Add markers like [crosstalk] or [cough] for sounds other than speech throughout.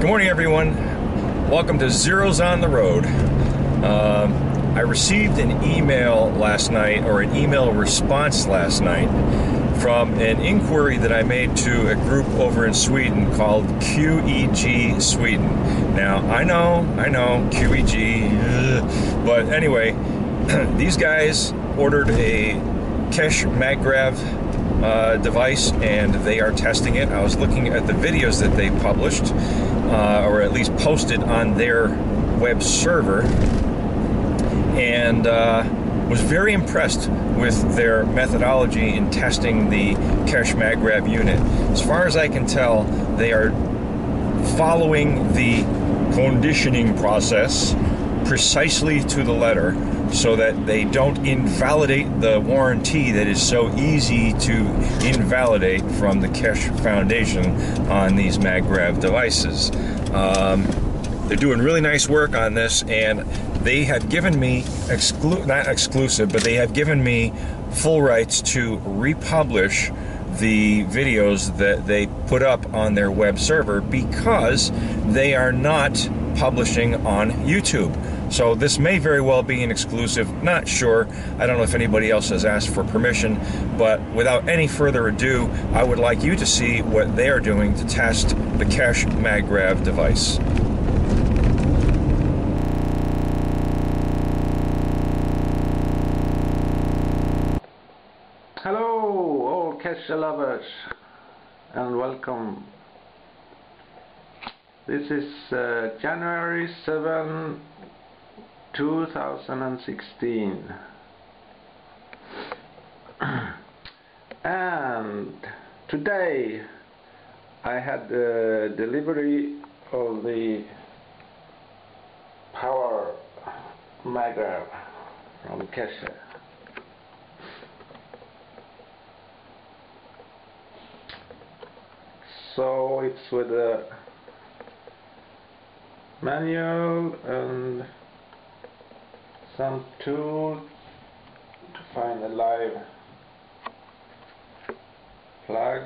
Good morning, everyone. Welcome to Zeros on the Road. Um, I received an email last night, or an email response last night, from an inquiry that I made to a group over in Sweden called QEG Sweden. Now, I know, I know, QEG, but anyway, [clears throat] these guys ordered a Keshe Magrav uh, device and they are testing it. I was looking at the videos that they published, uh, or at least posted on their web server, and uh, was very impressed with their methodology in testing the Keshe Magrav unit. As far as I can tell, they are following the conditioning process precisely to the letter so that they don't invalidate the warranty that is so easy to invalidate from the Keshe Foundation on these Magrav devices. Um, they're doing really nice work on this, and they have given me exclu- not exclusive, but they have given me full rights to republish the videos that they put up on their web server because they are not publishing on YouTube. So this may very well be an exclusive, not sure. I don't know if anybody else has asked for permission, but without any further ado, I would like you to see what they are doing to test the Keshe Magrav device. Hello, all Keshe lovers, and welcome. This is uh, January 7, 2016. and today I had the delivery of the Power Magrav from Keshe. so it's with a manual and some tool to find a live plug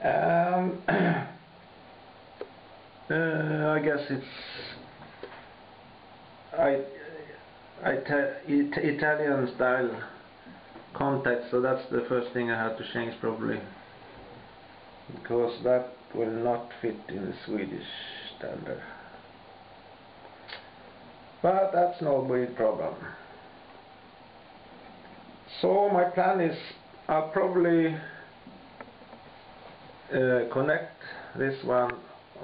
and [clears throat] uh, I guess it's I, I it, Italian style contact so that's the first thing I have to change probably because that will not fit in the Swedish standard. But that's no big problem. So my plan is I'll probably uh, connect this one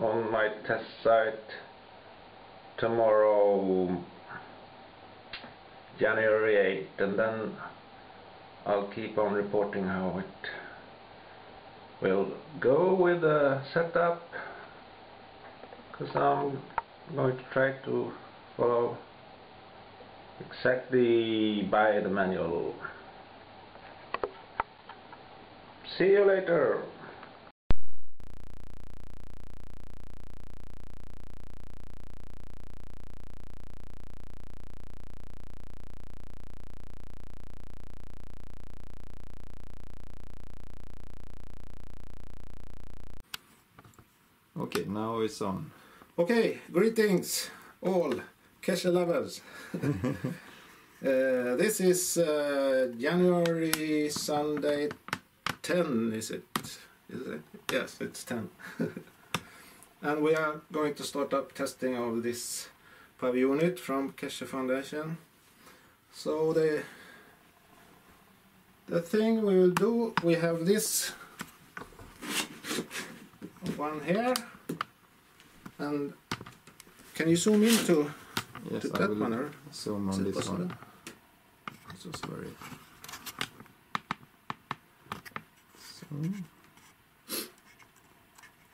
on my test site tomorrow January 8th and then I'll keep on reporting how it We'll go with the setup because I'm going to try to follow exactly by the manual. See you later. Okay, now it's on. Okay, greetings all Keshe lovers. [laughs] uh, this is uh, January Sunday 10, is it? Is it? Yes, it's 10. [laughs] and we are going to start up testing of this PAV unit from Keshe Foundation. So the the thing we will do, we have this one here and can you zoom into Yes, I that will or zoom on this possible? one. This is very. Zoom.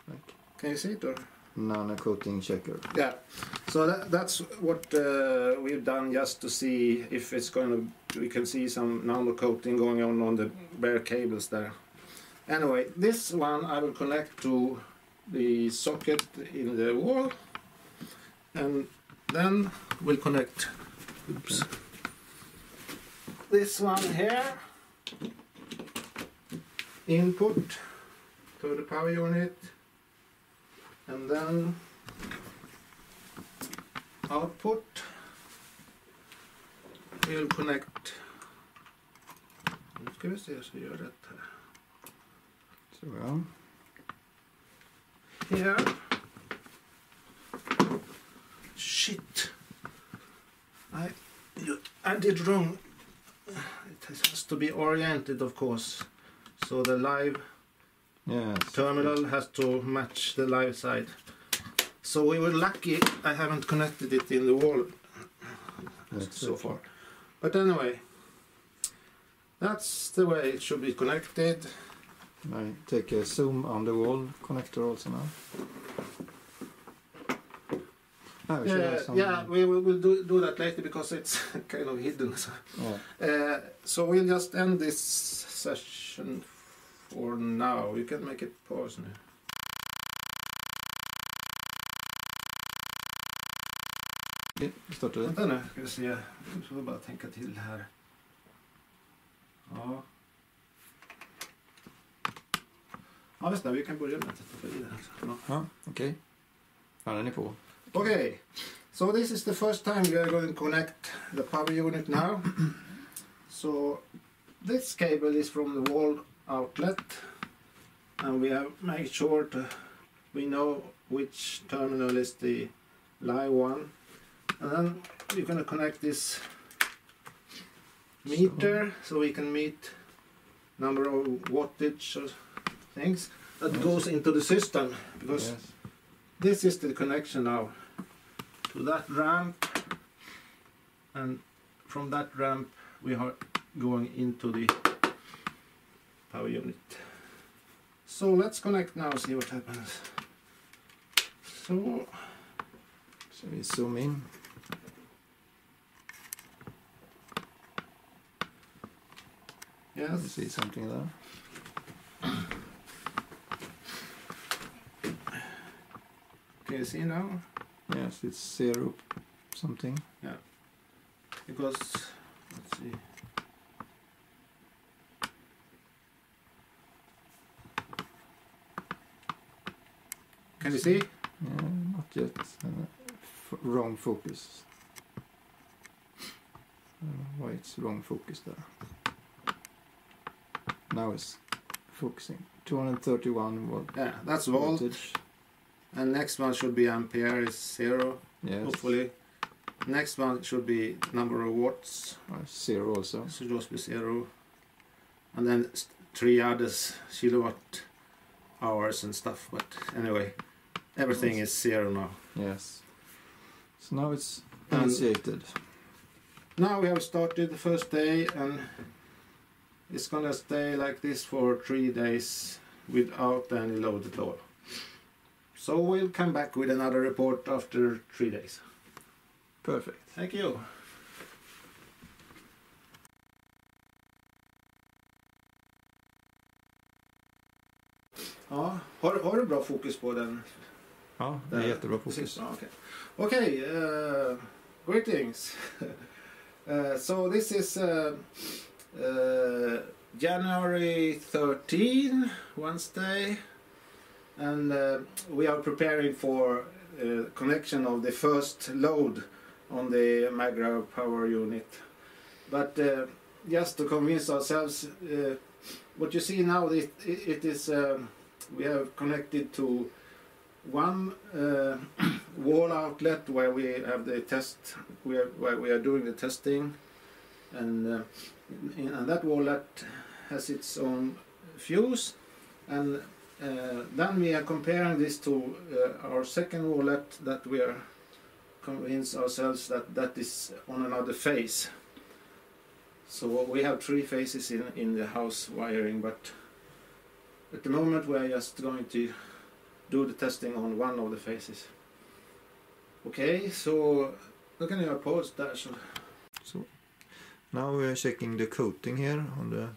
Like Can you see it or? nano coating checker. Yeah. So that, that's what uh, we've done just to see if it's going to. We can see some nano coating going on on the bare cables there. Anyway, this one I will connect to the socket in the wall, and then we'll connect. Oops. This one here. Input to the power unit and then output We'll connect nu ska vi se så gör rätt här Så ja. here uh, shit I I did wrong it has to be oriented of course so the live Yes. terminal has to match the live side. So we were lucky I haven't connected it in the wall That's so it. far. But anyway, that's the way it should be connected. I take a zoom on the wall connector also now. We should Yeah, we will we'll do, do that later because it's [laughs] kind of hidden. So, yeah. uh, so we'll just end this session for now. You can make it pause now. Okej, vi startar det. Vänta nu, ska vi se. Jag får bara tänka till här. Ja. Ja, det, vi kan börja med att sätta i den. Ja. Okej. Ja, den är på. Okay, so this is the first time we are going to connect the power unit now. [clears throat] so this cable is from the wall outlet and we have made sure to, we know which terminal is the live one and then we're going to connect this meter so, we can meet number of wattage things that goes into the system because Yes. This is the connection now to that ramp and from that ramp we are going into the power unit so let's connect now see what happens so Så vi zoom in. We yes see something there. You see now Yes, it's zero something. Yeah. Because let's see can you see Yeah, not yet. Uh, wrong focus. I don't know why it's wrong focus there. Now it's focusing. 231 volt yeah that's volt voltage. And next one should be ampere is zero Yes. hopefully. Next one should be number of watts, Uh, zero also. should also be zero. And then three others, kilowatt hours and stuff, but anyway, everything is zero now. Yes. So now it's And- initiated. Now we have started the first day and it's gonna stay like this for three days without any load at all. So we'll come back with another report after three days. Perfect. Thank you. Ja, har, har du bra fokus på den? Ja, det är Där. jättebra fokus. Okej, okay, uh, greetings. uh, [laughs] so this is uh, January 13, Wednesday, and uh, we are preparing for uh, connection of the first load on the Magrav power unit. But uh, just to convince ourselves, uh, what you see now, it, it is um, we have connected to one uh, [clears throat] wall outlet where we have the test, where, we are doing the testing, and, uh, and that wallet has its own fuse, and uh, then we are comparing this to uh, our second wallet that we are convince ourselves that that is on another phase. So we have three phases in, in the house wiring, but at the moment we are just going to do the testing on one of the phases. Okay, so då at your pause där så So now we are checking the coating here on the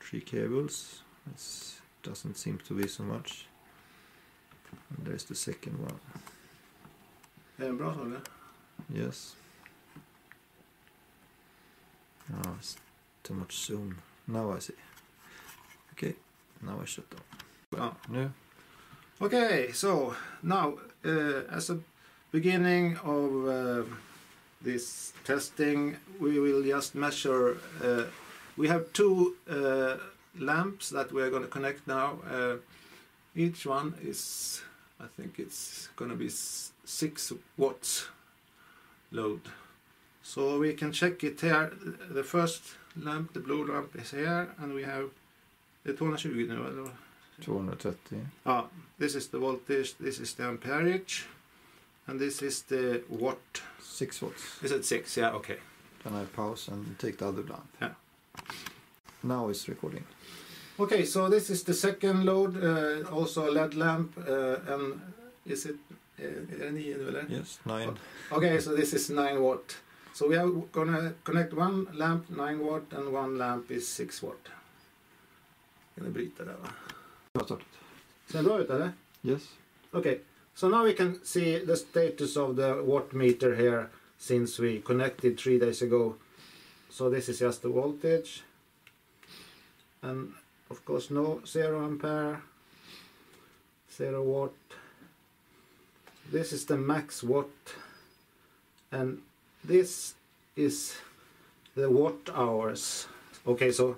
three cables. It doesn't seem to be so much. And there's the second one. är det bra? Yes. Oh, it's too much zoom. Now I see. Okay, now I shut down. Ja. Nu. Okay, so now uh, as a beginning of uh, this testing, we will just measure. Uh, we have two uh, lamps that we are going to connect now. Uh, each one is, I think it's going to be six watts load. So we can check it here. The first lamp, the blue lamp, is here, and we have the 220 nu, eller? 230. Ah, this is the voltage, this is the amperage, and this is the watt. 6 watts. Is it six? Yeah, okay. Can I pause and take the other lamp? Yeah. Now it's recording. Okay, so this is the second load, uh, also a LED lamp, uh, and is it uh, är det nio nu eller? Yes, 9. Okay, so this is 9 watt. So we are gonna connect one lamp 9 watt and one lamp is 6 watt. Kan du bryta där va? Jag startat. Ser det bra ut eller? Yes. Okay, so now we can see the status of the watt meter here since we connected three days ago. So this is just the voltage. And of course no zero ampere, zero watt. This is the max watt. And this is the watt hours. Okay, so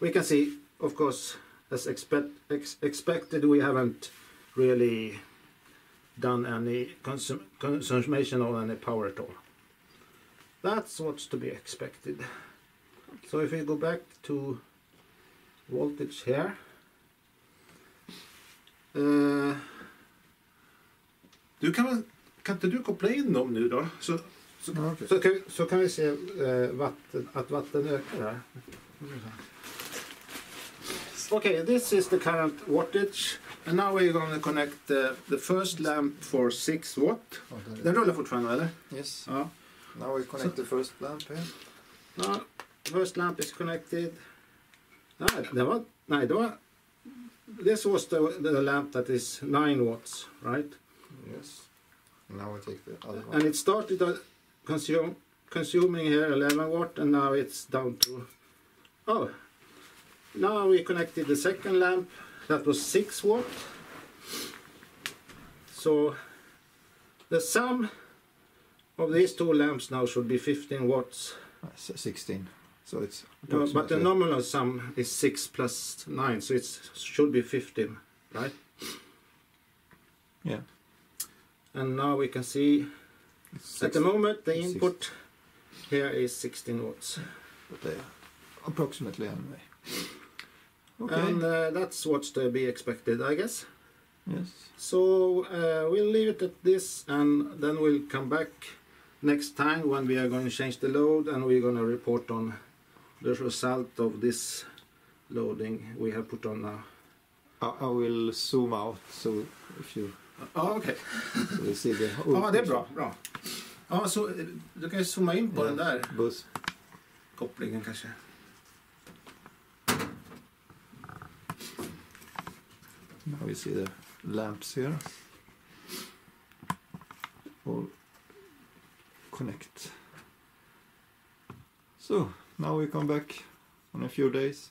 we can see, of course, as expect, ex, expected, we haven't really done any consum- consummation of any power at all. That's what's to be expected. So if we go back to voltage here. Eh, du kan, kan inte du koppla in dem nu då? Så, så, Ja, okej. så, kan, vi- så kan vi se eh, vatten, att vatten ökar här. Okay, this is the current wattage. And now we're going to connect the, the first lamp for 6 watt. Oh, Den rullar fortfarande eller? Yes. Ja. Now we connect the first lamp here. No, first lamp is connected. Nej, det var, nej, det var, this was the, the lamp that is 9 watts, right? Yes. Now we take the other one. And it started uh, consume, consuming here 11 watt and now it's down to, oh, now we connected the second lamp that was 6 watt. So the sum of these two lamps now should be 15 watts. Uh, 16. So it's No, but the nominal sum is 6 plus 9, so it should be 15, right? Yeah. And now we can see at the moment the Six. input here is 16 watts. but they approximately anyway. Okay. And uh, that's what's to be expected, I guess. yes. So uh, we'll leave it at this and then we'll come back next time when we are going to change the load and we're going to report on the result of this loading we have put on now. I, I will zoom out so if you Ja, okej. so you see the Ja, det är bra. bra. Ja, så, eh, du kan ju zooma in på Ja. den där Both. kopplingen kanske. Now we see the lamps here. All connect. So now we come back on a few days